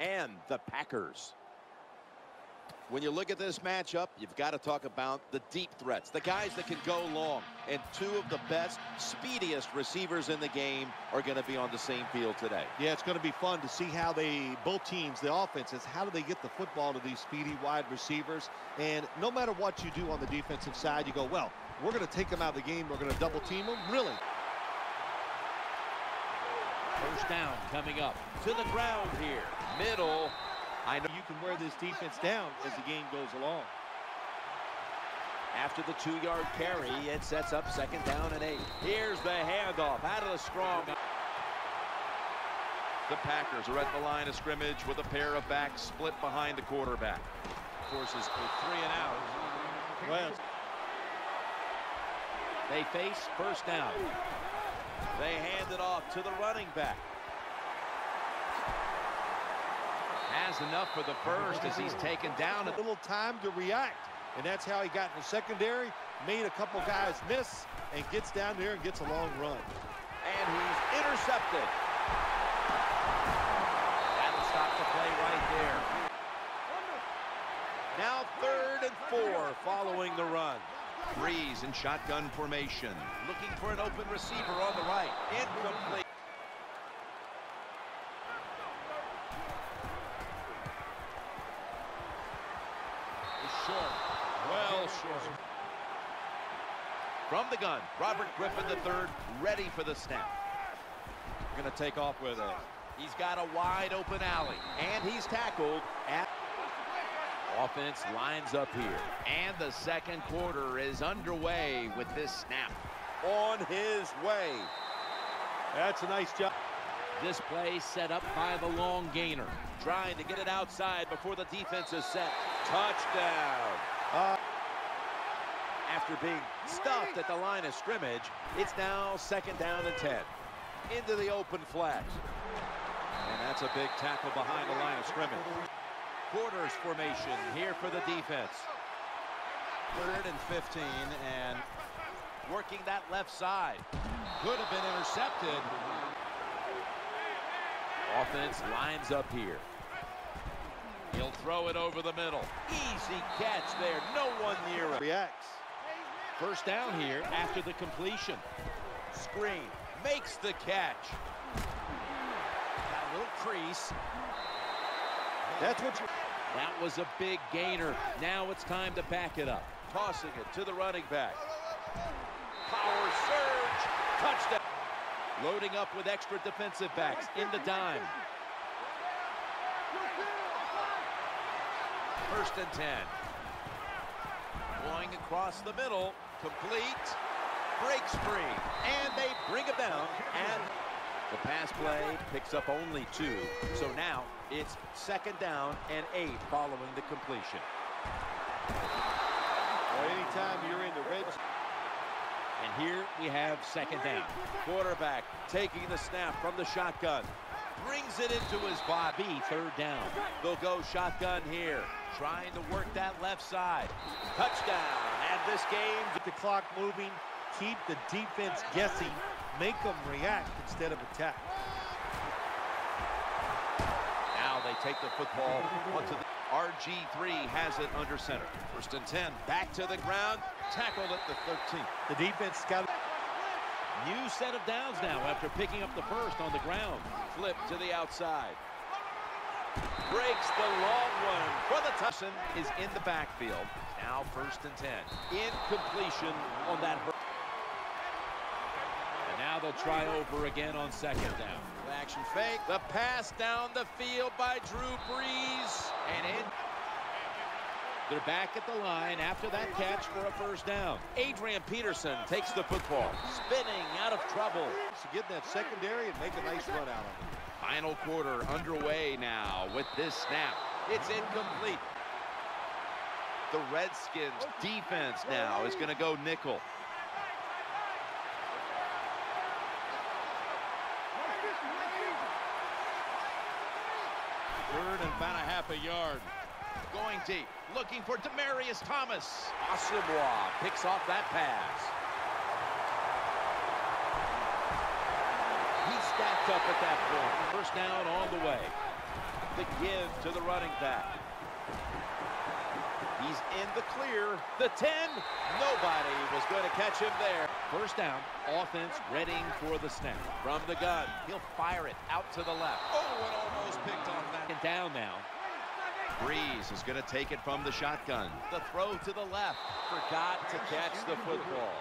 and the Packers. When you look at this matchup, you've got to talk about the deep threats, the guys that can go long. And two of the best, speediest receivers in the game are going to be on the same field today. Yeah, it's going to be fun to see how they, both teams, the offenses, how do they get the football to these speedy wide receivers. And no matter what you do on the defensive side, you go, well, we're going to take them out of the game. We're going to double team them. Really? First down coming up to the ground here. Middle. I know you can wear this defense down as the game goes along. After the two-yard carry, it sets up second down and eight. Here's the handoff out of the strong. The Packers are at the line of scrimmage with a pair of backs split behind the quarterback. Forces a three and out. Well, they face first down. They hand it off to the running back. Has enough for the first as he's taken down. A little time to react. And that's how he got in the secondary, made a couple guys miss, and gets down there and gets a long run. And he's intercepted. That'll stop the play right there. Now third and four following the run. Brees in shotgun formation. Looking for an open receiver on the right. Incomplete. Short. Well short. From the gun, Robert Griffin III ready for the snap. Going to take off with it. He's got a wide open alley, and he's tackled at Offense lines up here. And the second quarter is underway with this snap. On his way. That's a nice job. This play set up by the long gainer. Trying to get it outside before the defense is set. Touchdown. Uh, after being stuffed at the line of scrimmage, it's now second down and 10. Into the open flat. And that's a big tackle behind the line of scrimmage. Quarters formation here for the defense. Third and 15 and working that left side. Could have been intercepted. Offense lines up here. He'll throw it over the middle. Easy catch there. No one near him. Reacts. First down here after the completion. Screen. Makes the catch. Got a little crease. That's what you... That was a big gainer. Now it's time to back it up. Tossing it to the running back. Power surge. Touchdown. Loading up with extra defensive backs in the dime. First and 10. Going across the middle. Complete. Breaks free. And they bring it down. And the pass play picks up only two. So now it's second down and eight following the completion. Well, anytime you're in the red and here we have second down. Quarterback taking the snap from the shotgun. Brings it into his body. Third down. They'll go shotgun here. Trying to work that left side. Touchdown. And this game. Get the clock moving. Keep the defense guessing. Make them react instead of attack. Now they take the football onto the RG3 has it under center. First and 10. Back to the ground. Tackled at the 13. The defense got New set of downs now after picking up the first on the ground. Flip to the outside. Breaks the long one for the touchdown is in the backfield. Now first and 10. Incompletion on that. And now they'll try over again on second down. Action fake. The pass down the field by Drew Brees. And in. They're back at the line after that catch for a first down. Adrian Peterson takes the football. Spinning out of trouble. To get that secondary and make a nice run out of it. Final quarter underway now with this snap. It's incomplete. The Redskins defense now is going to go nickel. Third and about a half a yard. Going deep, looking for Demaryius Thomas. Asomugha picks off that pass. He stacked up at that point. First down on the way. The give to the running back. He's in the clear. The 10. Nobody was going to catch him there. First down, offense readying for the snap. From the gun, he'll fire it out to the left. Oh, it almost picked off that. And down now. Brees is going to take it from the shotgun. The throw to the left. Forgot to catch the football.